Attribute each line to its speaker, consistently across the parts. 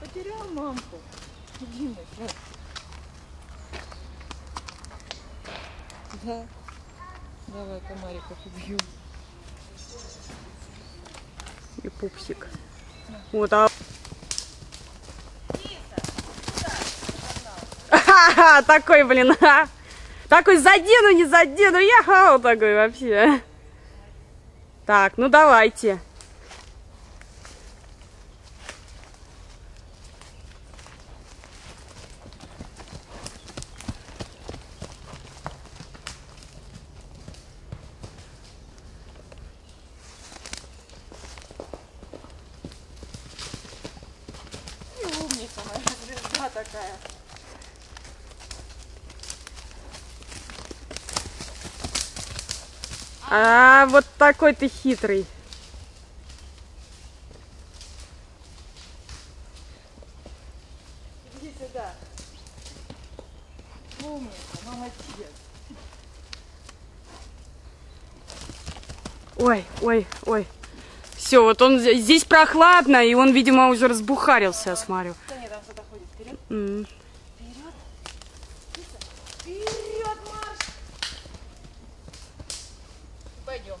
Speaker 1: потерял мамку. Дима, да. Да. Давай комариков убью.
Speaker 2: И пупсик. Вот, а... Такой, блин, а. Такой задену, не задену, я вот такой вообще. Так, ну давайте.
Speaker 1: И умница моя звезда такая.
Speaker 2: А, вот такой ты хитрый.
Speaker 1: Иди сюда. Умница, молодец.
Speaker 2: Ой, ой, ой. Все, вот он здесь прохладно, и он, видимо, уже разбухарился, я смотрю.
Speaker 1: Да нет, там кто-то Вперед,
Speaker 2: М.
Speaker 1: вперед. Вперед, марш. Пойдем.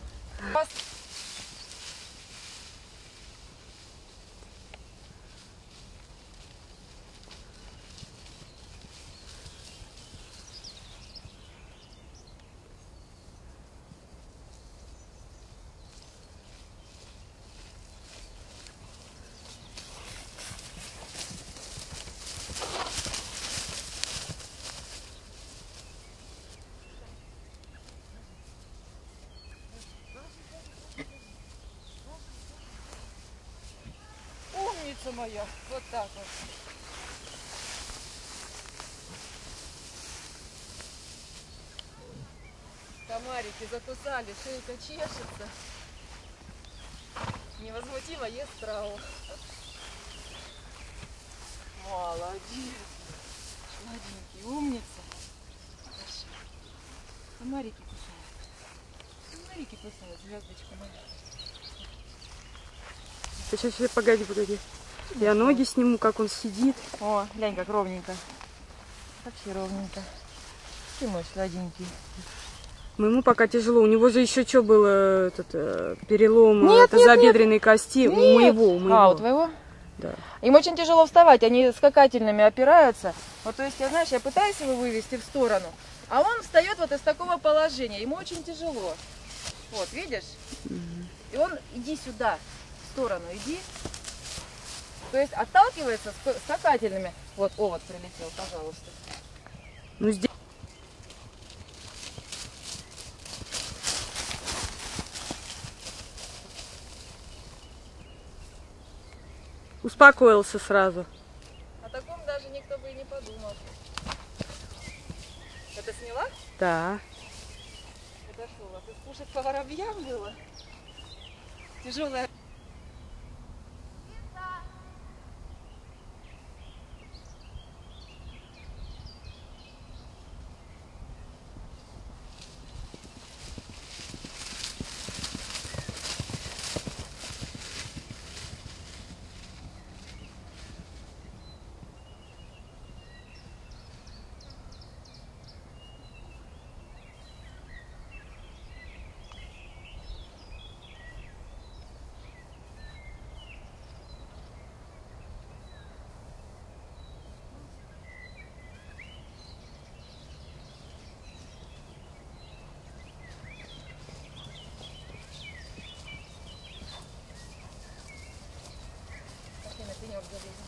Speaker 1: Умница моя. Вот так вот. Комарики закусали, шейка чешется. Невозмутимо ест траву. Молодец. Сладенький, умница. Хорошо. Комарики кусают. Комарики кусают, звездочка моя.
Speaker 2: Сейчас, сейчас, погоди, погоди. Я ноги сниму, как он сидит.
Speaker 1: О, глянь, как ровненько. Вообще ровненько. Ты мой сладенький.
Speaker 2: Моему пока тяжело. У него же еще что было, этот, э, перелом
Speaker 1: Нет,
Speaker 2: это
Speaker 1: нет,
Speaker 2: забедренной кости. У моего, у моего.
Speaker 1: А, у твоего?
Speaker 2: Да.
Speaker 1: Им очень тяжело вставать, они скакательными опираются. Вот, то есть, я, знаешь, я пытаюсь его вывести в сторону, а он встает вот из такого положения. Ему очень тяжело. Вот, видишь? И он, иди сюда, в сторону, иди. То есть отталкивается ск- скакательными. Вот, овод прилетел, пожалуйста.
Speaker 2: Ну, здесь... Успокоился сразу.
Speaker 1: О таком даже никто бы и не подумал. Это сняла?
Speaker 2: Да.
Speaker 1: Это что, у вас и скушать по воробьям было? Тяжелая. Gracias.